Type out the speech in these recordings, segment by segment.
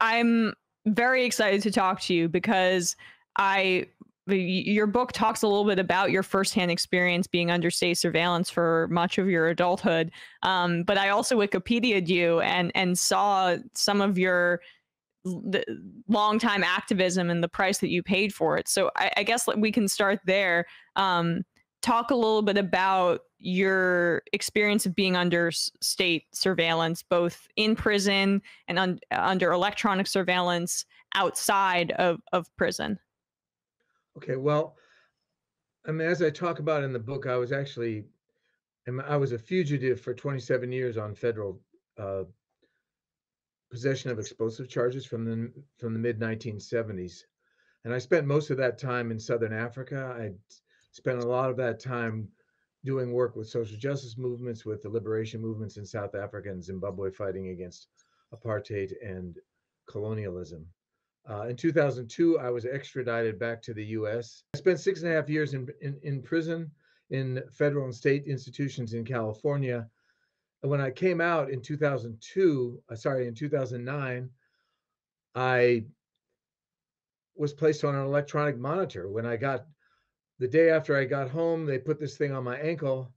I'm very excited to talk to you because I your book talks a little bit about your firsthand experience being under state surveillance for much of your adulthood. Um, but I also Wikipedia'd you and and saw some of your the long-time activism and the price that you paid for it. So I, I guess we can start there. Um, talk a little bit about your experience of being under state surveillance, both in prison and un- under electronic surveillance outside of, of prison. Okay, well, I mean, as I talk about in the book, I was actually, I was a fugitive for 27 years on federal uh, possession of explosive charges from the from the mid 1970s, and I spent most of that time in Southern Africa. I spent a lot of that time doing work with social justice movements, with the liberation movements in South Africa and Zimbabwe, fighting against apartheid and colonialism. Uh, in 2002, I was extradited back to the U.S. I spent six and a half years in, in, in prison in federal and state institutions in California And when I came out in 2002, uh, sorry, in 2009, I was placed on an electronic monitor. When I got the day after I got home, they put this thing on my ankle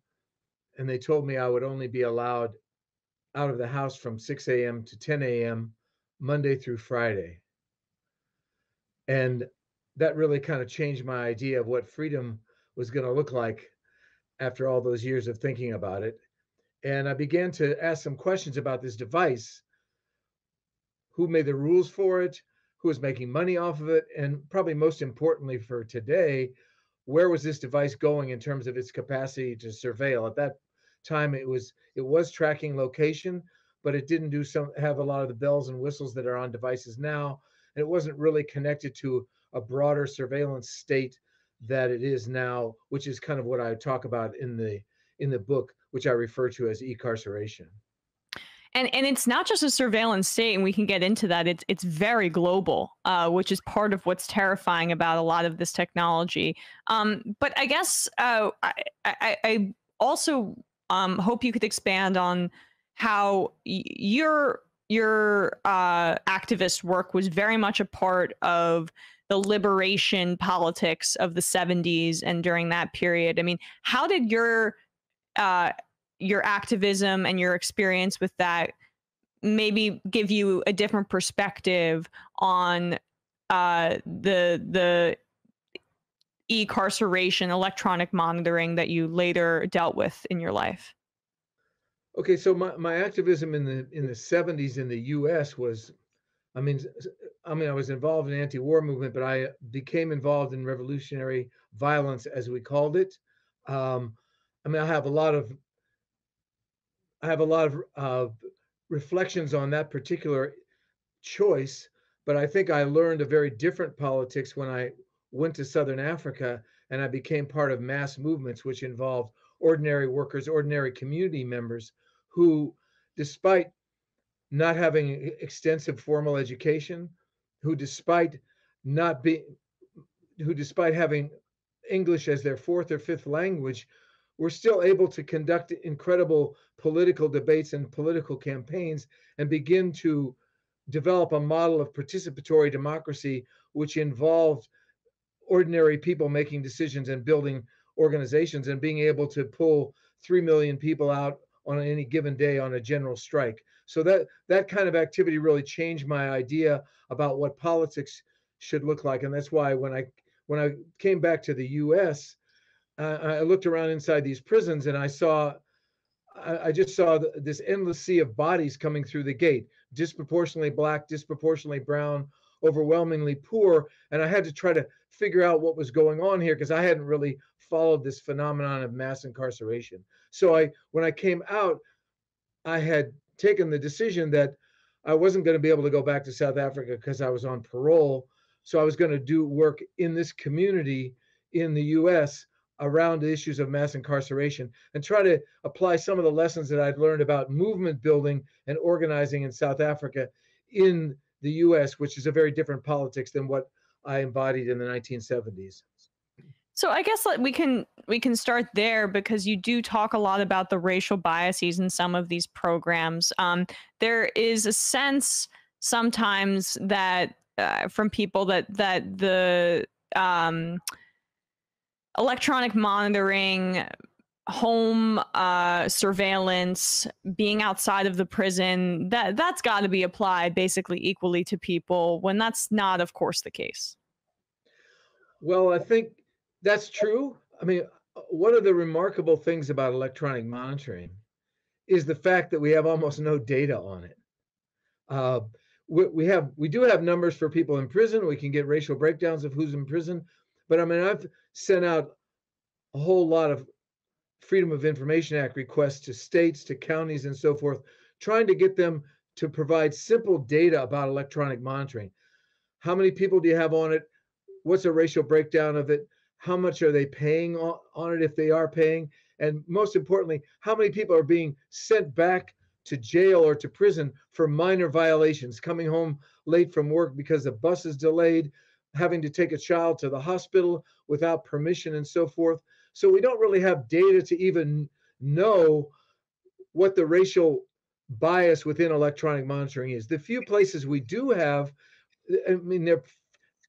and they told me I would only be allowed out of the house from 6 a.m. to 10 a.m. Monday through Friday. And that really kind of changed my idea of what freedom was going to look like after all those years of thinking about it and I began to ask some questions about this device. Who made the rules for it? Who was making money off of it? And probably most importantly for today, where was this device going in terms of its capacity to surveil? At that time, it was it was tracking location, but it didn't do some have a lot of the bells and whistles that are on devices now, and it wasn't really connected to a broader surveillance state that it is now, which is kind of what I talk about in the in the book which I refer to as e-carceration. And and it's not just a surveillance state, and we can get into that. It's it's very global, uh, which is part of what's terrifying about a lot of this technology. Um, but I guess uh, I, I, I also um, hope you could expand on how your your uh, activist work was very much a part of the liberation politics of the 70s and during that period. I mean, how did your uh, your activism and your experience with that maybe give you a different perspective on uh, the the e-carceration electronic monitoring that you later dealt with in your life? Okay so my, my activism in the in the 70s in the us was i mean i mean i was involved in anti-war movement but i became involved in revolutionary violence as we called it. Um, I mean, I have a lot of I have a lot of uh, reflections on that particular choice, but I think I learned a very different politics when I went to Southern Africa and I became part of mass movements, which involved ordinary workers, ordinary community members who, despite not having extensive formal education, who despite not being, who despite having English as their fourth or fifth language, we're still able to conduct incredible political debates and political campaigns and begin to develop a model of participatory democracy which involved ordinary people making decisions and building organizations and being able to pull 3 million people out on any given day on a general strike. So that that kind of activity really changed my idea about what politics should look like. And that's why when i when i came back to the us uh, I looked around inside these prisons and I saw, I, I just saw this endless sea of bodies coming through the gate, disproportionately black, disproportionately brown, overwhelmingly poor. And I had to try to figure out what was going on here because I hadn't really followed this phenomenon of mass incarceration. So I, when I came out, I had taken the decision that I wasn't going to be able to go back to South Africa because I was on parole. So I was going to do work in this community in the US around the issues of mass incarceration and try to apply some of the lessons that I'd learned about movement building and organizing in South Africa in the US, which is a very different politics than what I embodied in the 1970s. So I guess we can we can start there because you do talk a lot about the racial biases in some of these programs. Um, there is a sense sometimes that uh, from people that that the um, electronic monitoring home uh, surveillance, being outside of the prison, that that's got to be applied basically equally to people when that's not, of course, the case. Well, I think that's true. I mean, one of the remarkable things about electronic monitoring is the fact that we have almost no data on it. Uh, we, we have we do have numbers for people in prison. We can get racial breakdowns of who's in prison, but I mean, I've sent out a whole lot of Freedom of Information Act requests to states, to counties, and so forth, trying to get them to provide simple data about electronic monitoring. How many people do you have on it? What's a racial breakdown of it? How much are they paying on it if they are paying? And most importantly, how many people are being sent back to jail or to prison for minor violations, coming home late from work because the bus is delayed, having to take a child to the hospital without permission, and so forth. So we don't really have data to even know what the racial bias within electronic monitoring is. The few places we do have, eh, I mean, they're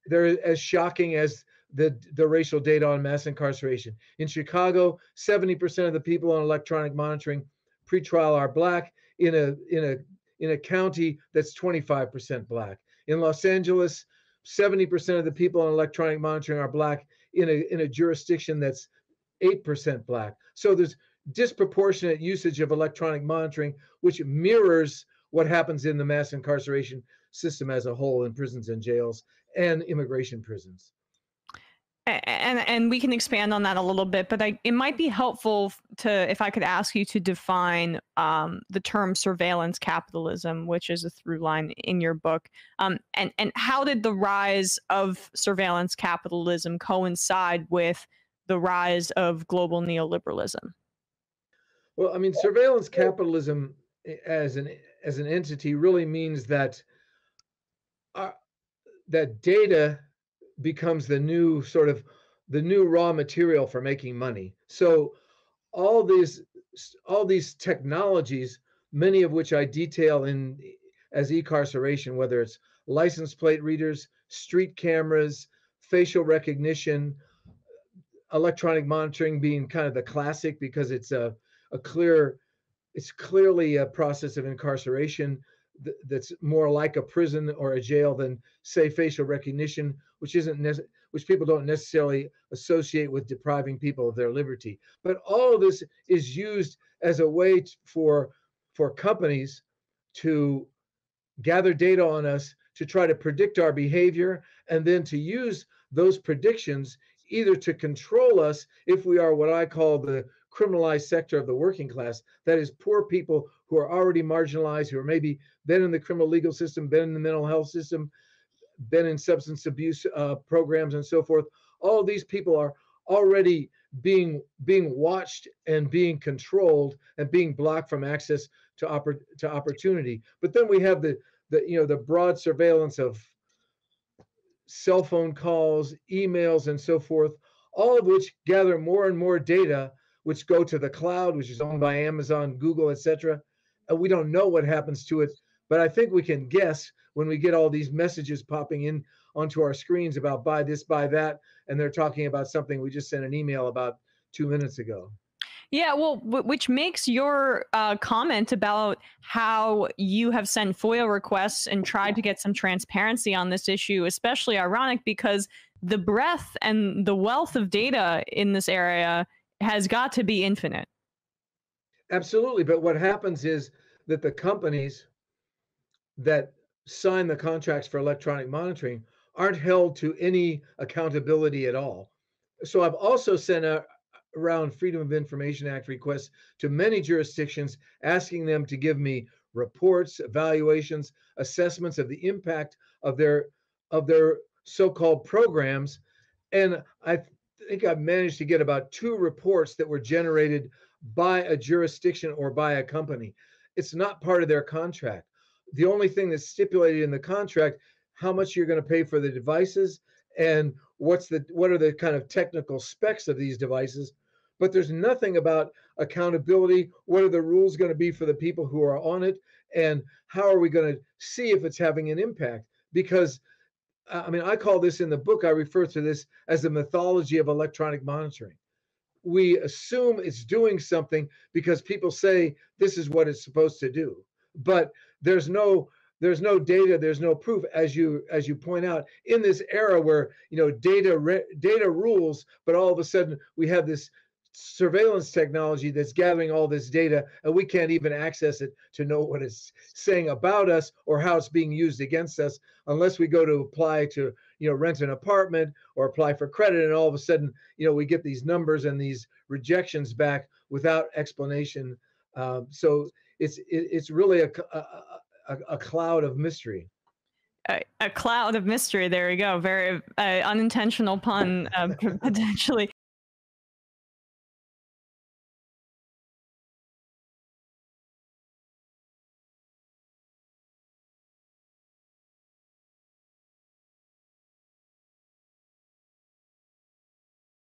they're as shocking as the the racial data on mass incarceration. In Chicago, 70% of the people on electronic monitoring pretrial are black in a in a in a county that's 25% black. In Los Angeles, 70% of the people on electronic monitoring are black in a in a jurisdiction that's 8% black. So there's disproportionate usage of electronic monitoring, which mirrors what happens in the mass incarceration system as a whole in prisons and jails and immigration prisons and and we can expand on that a little bit but I, it might be helpful to if i could ask you to define um, the term surveillance capitalism which is a through line in your book. Um, and and how did the rise of surveillance capitalism coincide with the rise of global neoliberalism? Well i mean surveillance capitalism as an as an entity really means that uh, that data becomes the new sort of the new raw material for making money. So all these all these technologies, many of which I detail in as e-carceration, whether it's license plate readers, street cameras, facial recognition, electronic monitoring being kind of the classic because it's a, a clear it's clearly a process of incarceration that's more like a prison or a jail than say facial recognition which isn't ne- which people don't necessarily associate with depriving people of their liberty. But all this is used as a way t- for for companies to gather data on us to try to predict our behavior and then to use those predictions either to control us if we are what I call the criminalized sector of the working class. That is, poor people who are already marginalized, who are maybe been in the criminal legal system, been in the mental health system, been in substance abuse uh, programs, and so forth. All these people are already being being watched and being controlled and being blocked from access to oppor- to opportunity. But then we have the the you know the broad surveillance of cell phone calls, emails, and so forth, all of which gather more and more data which go to the cloud, which is owned by Amazon, Google, etc. And we don't know what happens to it, but I think we can guess when we get all these messages popping in onto our screens about buy this, buy that, and they're talking about something we just sent an email about two minutes ago. Yeah, well, which makes your uh, comment about how you have sent FOIA requests and tried to get some transparency on this issue, especially ironic because the breadth and the wealth of data in this area has got to be infinite. Absolutely. But what happens is that the companies that sign the contracts for electronic monitoring aren't held to any accountability at all. So I've also sent out around Freedom of Information Act requests to many jurisdictions asking them to give me reports, evaluations, assessments of the impact of their of their so-called programs and I think I've managed to get about two reports that were generated by a jurisdiction or by a company. It's not part of their contract. The only thing that's stipulated in the contract, how much you're going to pay for the devices and what's the what are the kind of technical specs of these devices, but there's nothing about accountability, what are the rules going to be for the people who are on it and how are we going to see if it's having an impact? Because I mean, I call this in the book, I refer to this as the mythology of electronic monitoring. We assume it's doing something because people say this is what it's supposed to do. But there's no there's no data there's no proof as you as you point out in this era where you know data data rules but all of a sudden we have this surveillance technology that's gathering all this data and we can't even access it to know what it's saying about us or how it's being used against us unless we go to apply to you know rent an apartment or apply for credit and all of a sudden you know we get these numbers and these rejections back without explanation um, so it's it, it's really a, a, a, cloud of mystery a, a, cloud of mystery. There we go. Very uh, unintentional pun, uh, potentially.